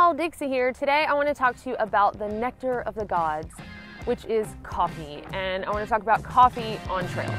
y'all, Dixie here. Today I want to talk to you about the nectar of the gods, which is coffee. And I want to talk about coffee on trail.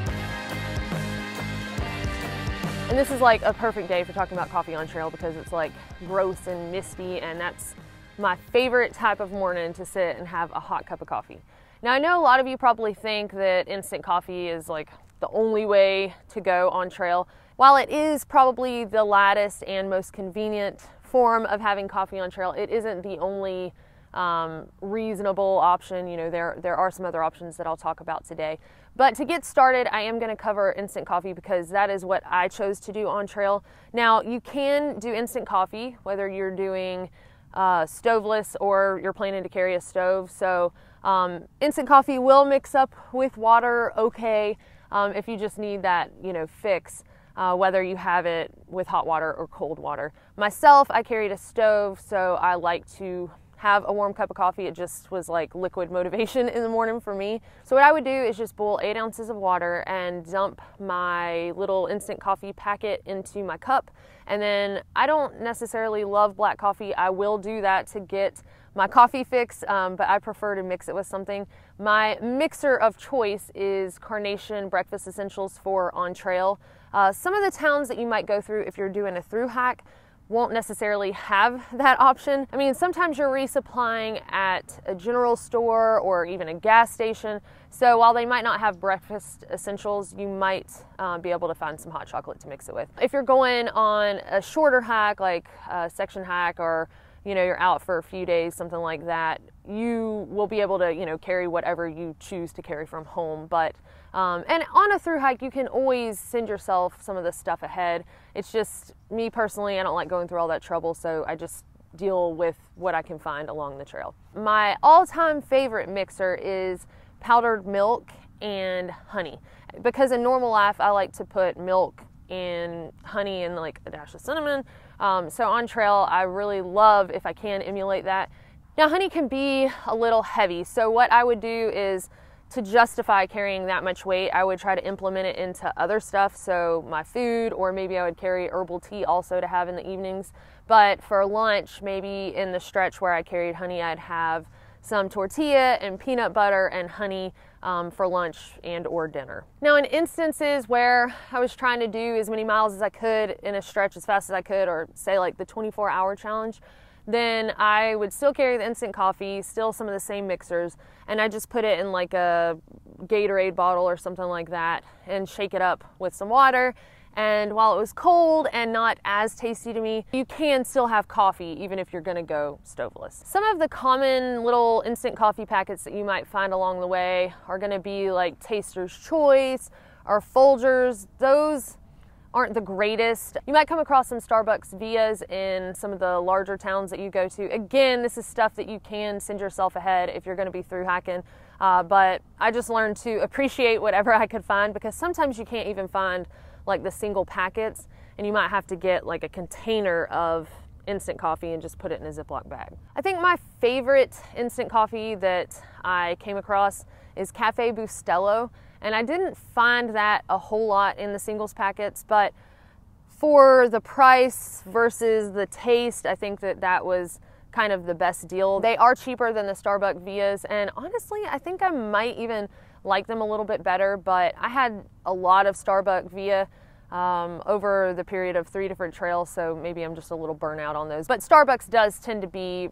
And this is like a perfect day for talking about coffee on trail because it's like gross and misty and that's my favorite type of morning to sit and have a hot cup of coffee. Now I know a lot of you probably think that instant coffee is like the only way to go on trail. While it is probably the lightest and most convenient form of having coffee on trail, it isn't the only um, reasonable option. You know, there, there are some other options that I'll talk about today. But to get started, I am going to cover instant coffee because that is what I chose to do on trail. Now, you can do instant coffee, whether you're doing uh, stoveless or you're planning to carry a stove. So, um, instant coffee will mix up with water okay um, if you just need that, you know, fix uh, whether you have it with hot water or cold water. Myself, I carried a stove, so I like to have a warm cup of coffee. It just was like liquid motivation in the morning for me. So, what I would do is just boil eight ounces of water and dump my little instant coffee packet into my cup. And then I don't necessarily love black coffee. I will do that to get my coffee fix, um, but I prefer to mix it with something. My mixer of choice is Carnation Breakfast Essentials for On Trail. Uh, some of the towns that you might go through if you're doing a through hike won't necessarily have that option. I mean, sometimes you're resupplying at a general store or even a gas station. So while they might not have breakfast essentials, you might uh, be able to find some hot chocolate to mix it with. If you're going on a shorter hike, like a section hike or you know you're out for a few days something like that you will be able to you know carry whatever you choose to carry from home but um, and on a through hike you can always send yourself some of this stuff ahead. It's just me personally i don't like going through all that trouble so i just deal with what i can find along the trail. My all-time favorite mixer is powdered milk and honey. Because in normal life i like to put milk and honey and like a dash of cinnamon. Um, so on trail, I really love if I can emulate that. Now, honey can be a little heavy, so what I would do is to justify carrying that much weight, I would try to implement it into other stuff, so my food, or maybe I would carry herbal tea also to have in the evenings. But for lunch, maybe in the stretch where I carried honey, I'd have some tortilla and peanut butter and honey um, for lunch and or dinner. Now in instances where I was trying to do as many miles as I could in a stretch as fast as I could or say like the 24 hour challenge, then I would still carry the instant coffee, still some of the same mixers, and I just put it in like a Gatorade bottle or something like that and shake it up with some water and while it was cold and not as tasty to me, you can still have coffee even if you're gonna go stoveless. Some of the common little instant coffee packets that you might find along the way are gonna be like Taster's Choice or Folgers. Those aren't the greatest. You might come across some Starbucks Vias in some of the larger towns that you go to. Again, this is stuff that you can send yourself ahead if you're going to be through hiking. Uh, but I just learned to appreciate whatever I could find because sometimes you can't even find like the single packets, and you might have to get like a container of instant coffee and just put it in a Ziploc bag. I think my favorite instant coffee that I came across is Cafe Bustelo, and I didn't find that a whole lot in the singles packets, but for the price versus the taste, I think that that was kind of the best deal. They are cheaper than the Starbucks Vias, and honestly, I think I might even like them a little bit better, but I had a lot of Starbucks Via um, over the period of three different trails, so maybe I'm just a little burnout on those. But Starbucks does tend to be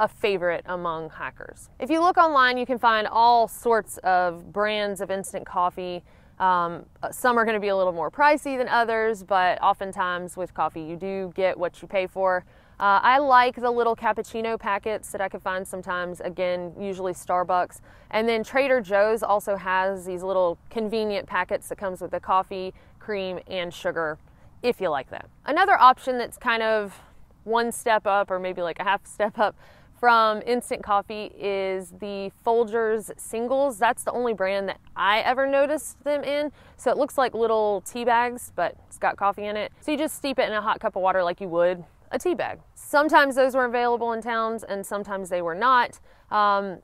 a favorite among hackers. If you look online, you can find all sorts of brands of instant coffee. Um, some are going to be a little more pricey than others, but oftentimes with coffee, you do get what you pay for. Uh, I like the little cappuccino packets that I can find sometimes, again, usually Starbucks. And then Trader Joe's also has these little convenient packets that comes with the coffee, cream, and sugar, if you like that. Another option that's kind of one step up, or maybe like a half step up from instant coffee is the Folgers singles. That's the only brand that I ever noticed them in. So it looks like little tea bags, but it's got coffee in it. So you just steep it in a hot cup of water like you would a tea bag. Sometimes those were available in towns and sometimes they were not. Um,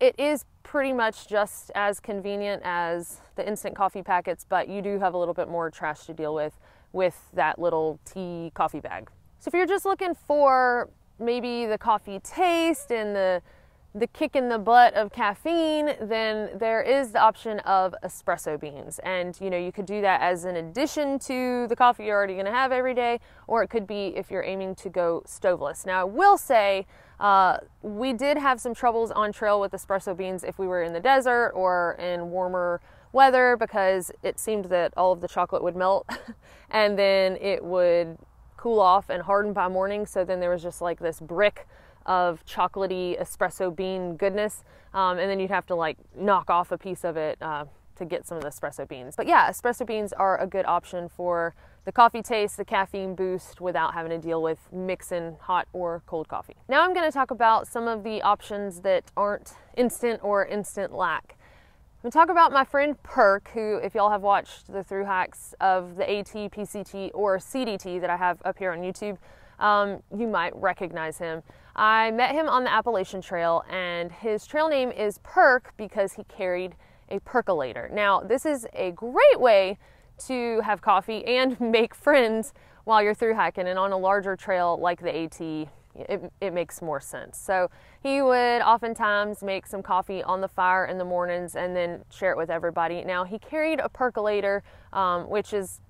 it is pretty much just as convenient as the instant coffee packets, but you do have a little bit more trash to deal with with that little tea coffee bag. So if you're just looking for maybe the coffee taste and the the kick in the butt of caffeine, then there is the option of espresso beans. And you know, you could do that as an addition to the coffee you're already gonna have every day, or it could be if you're aiming to go stoveless. Now, I will say, uh, we did have some troubles on trail with espresso beans if we were in the desert or in warmer weather because it seemed that all of the chocolate would melt and then it would cool off and harden by morning. So then there was just like this brick of chocolatey espresso bean goodness. Um, and then you'd have to like knock off a piece of it uh, to get some of the espresso beans. But yeah, espresso beans are a good option for the coffee taste, the caffeine boost without having to deal with mixing hot or cold coffee. Now I'm going to talk about some of the options that aren't instant or instant lac. I'm going to talk about my friend Perk, who, if y'all have watched the through hacks of the AT, PCT, or CDT that I have up here on YouTube, um, you might recognize him. I met him on the Appalachian Trail, and his trail name is Perk because he carried a percolator. Now, this is a great way to have coffee and make friends while you're through hiking, and on a larger trail like the AT, it, it makes more sense. So he would oftentimes make some coffee on the fire in the mornings and then share it with everybody. Now, he carried a percolator, um, which is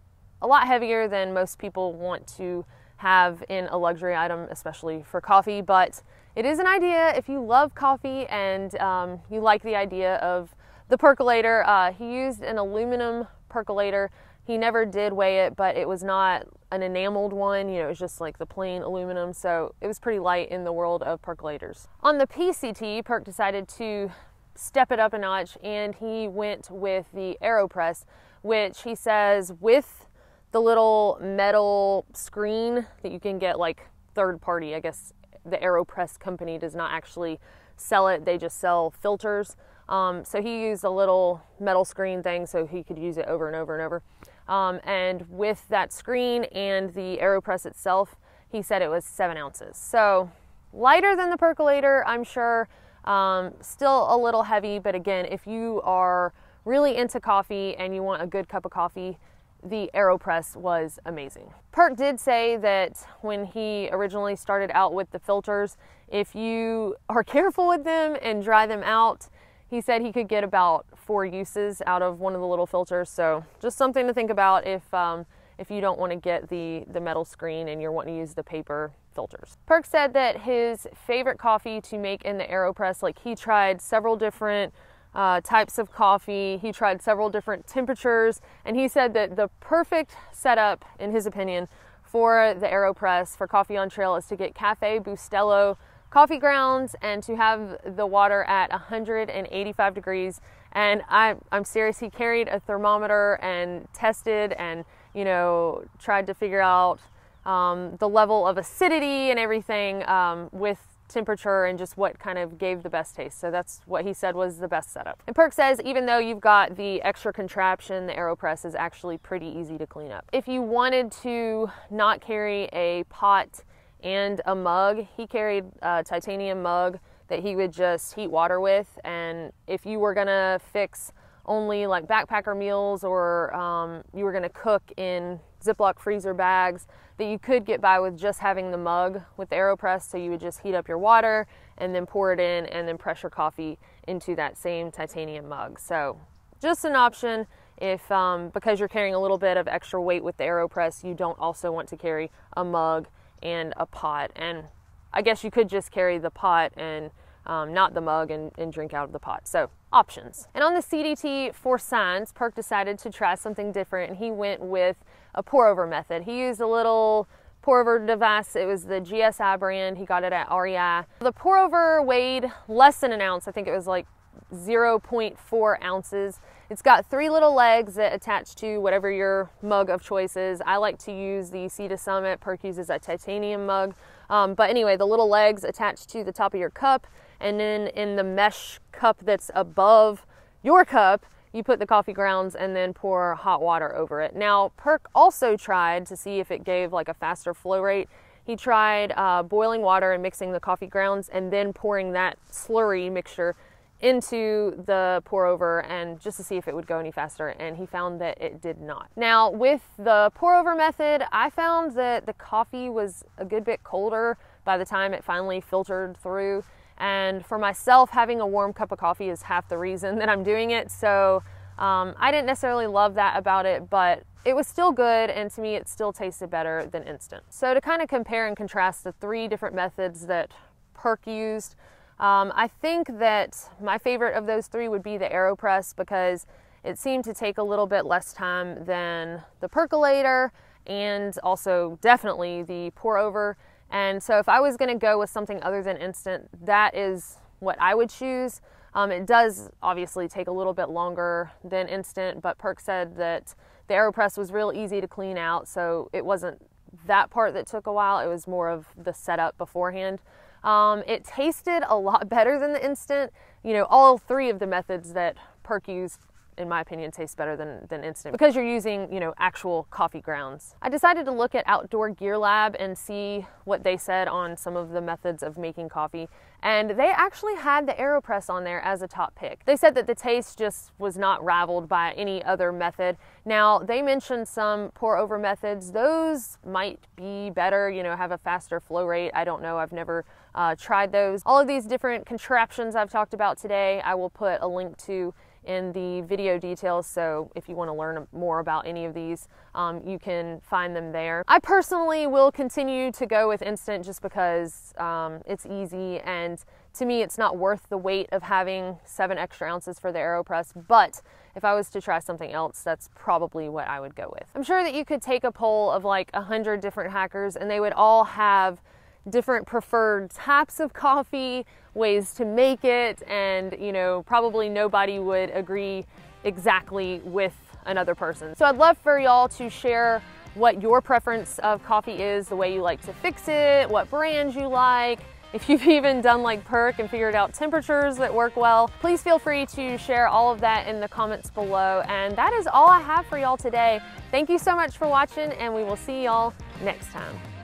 a lot heavier than most people want to have in a luxury item, especially for coffee. But it is an idea if you love coffee and um, you like the idea of the percolator. Uh, he used an aluminum percolator. He never did weigh it, but it was not an enameled one. You know, it was just like the plain aluminum. So it was pretty light in the world of percolators. On the PCT, Perk decided to step it up a notch and he went with the AeroPress, which he says with the little metal screen that you can get like third party. I guess the AeroPress company does not actually sell it, they just sell filters. Um, so he used a little metal screen thing so he could use it over and over and over. Um, and with that screen and the AeroPress itself, he said it was seven ounces. So lighter than the percolator, I'm sure. Um, still a little heavy, but again, if you are really into coffee and you want a good cup of coffee, the AeroPress was amazing. Perk did say that when he originally started out with the filters, if you are careful with them and dry them out, he said he could get about four uses out of one of the little filters. So just something to think about if um, if you don't want to get the the metal screen and you're wanting to use the paper filters. Perk said that his favorite coffee to make in the AeroPress, like he tried several different uh, types of coffee. He tried several different temperatures, and he said that the perfect setup, in his opinion, for the AeroPress for coffee on trail is to get Cafe Bustelo coffee grounds and to have the water at 185 degrees. And I, I'm serious, he carried a thermometer and tested and, you know, tried to figure out um, the level of acidity and everything um, with temperature and just what kind of gave the best taste. So that's what he said was the best setup. And Perk says even though you've got the extra contraption, the AeroPress is actually pretty easy to clean up. If you wanted to not carry a pot and a mug, he carried a titanium mug that he would just heat water with. And if you were gonna fix only like backpacker meals or um, you were gonna cook in Ziploc freezer bags, that you could get by with just having the mug with the AeroPress. So you would just heat up your water and then pour it in and then pressure coffee into that same titanium mug. So just an option if um, because you're carrying a little bit of extra weight with the AeroPress, you don't also want to carry a mug and a pot. And I guess you could just carry the pot and um, not the mug and, and, drink out of the pot. So options. And on the CDT for science, Perk decided to try something different and he went with a pour over method. He used a little pour over device. It was the GSI brand. He got it at REI. The pour over weighed less than an ounce. I think it was like 0.4 ounces. It's got three little legs that attach to whatever your mug of choice is. I like to use the Sea to Summit. Perk uses a titanium mug. Um, but anyway, the little legs attach to the top of your cup and then in the mesh cup that's above your cup, you put the coffee grounds and then pour hot water over it. Now, Perk also tried to see if it gave like a faster flow rate. He tried uh, boiling water and mixing the coffee grounds and then pouring that slurry mixture into the pour over and just to see if it would go any faster and he found that it did not. Now with the pour over method I found that the coffee was a good bit colder by the time it finally filtered through. And for myself, having a warm cup of coffee is half the reason that I'm doing it. So um, I didn't necessarily love that about it, but it was still good, and to me, it still tasted better than instant. So, to kind of compare and contrast the three different methods that Perk used, um, I think that my favorite of those three would be the AeroPress because it seemed to take a little bit less time than the percolator and also definitely the pour over. And so, if I was going to go with something other than instant, that is what I would choose. Um, it does obviously take a little bit longer than instant, but Perk said that the AeroPress was real easy to clean out, so it wasn't that part that took a while. It was more of the setup beforehand. Um, it tasted a lot better than the instant. You know, all three of the methods that Perk used in my opinion, tastes better than, than instant because you're using, you know, actual coffee grounds. I decided to look at Outdoor GearLab and see what they said on some of the methods of making coffee. And they actually had the AeroPress on there as a top pick. They said that the taste just was not rivaled by any other method. Now, they mentioned some pour over methods. Those might be better, you know, have a faster flow rate. I don't know. I've never uh, tried those. All of these different contraptions I've talked about today, I will put a link to in the video details. So if you want to learn more about any of these, um, you can find them there. I personally will continue to go with instant just because um, it's easy and to me it's not worth the weight of having seven extra ounces for the AeroPress. But if I was to try something else, that's probably what I would go with. I'm sure that you could take a poll of like a hundred different hackers and they would all have different preferred types of coffee, ways to make it, and you know, probably nobody would agree exactly with another person. So I'd love for y'all to share what your preference of coffee is, the way you like to fix it, what brands you like, if you've even done like perk and figured out temperatures that work well, please feel free to share all of that in the comments below. And that is all I have for y'all today. Thank you so much for watching and we will see y'all next time.